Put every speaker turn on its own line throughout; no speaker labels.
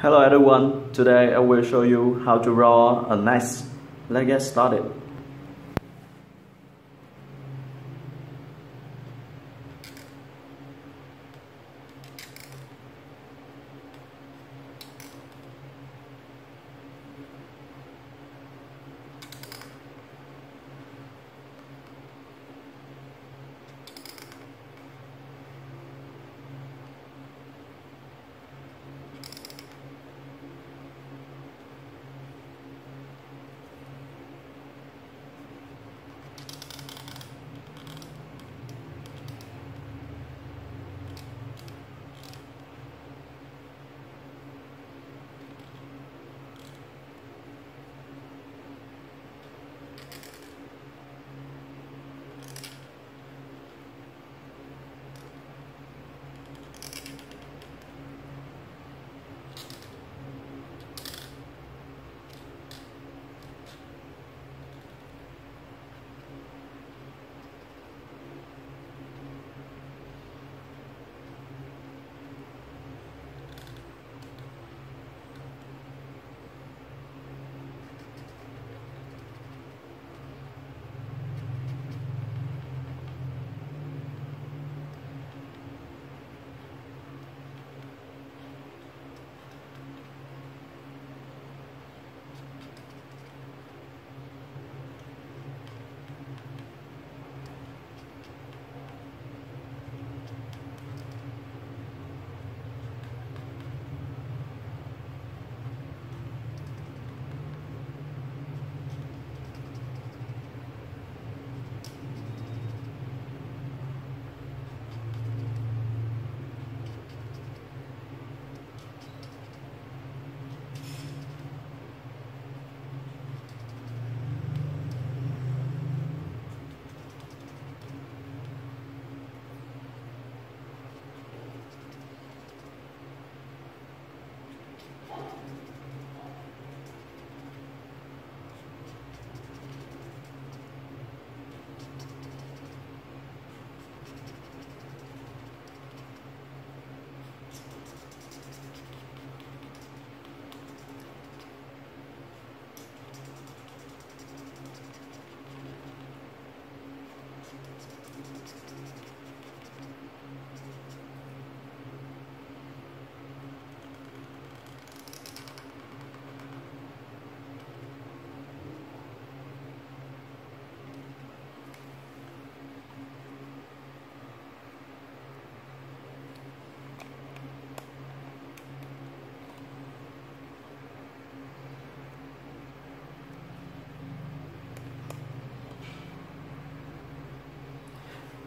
Hello everyone, today I will show you how to draw a nest. Let's get started.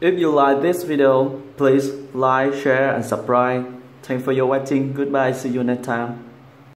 If you like this video, please like, share and subscribe. Thanks for your watching. Goodbye. See you next time.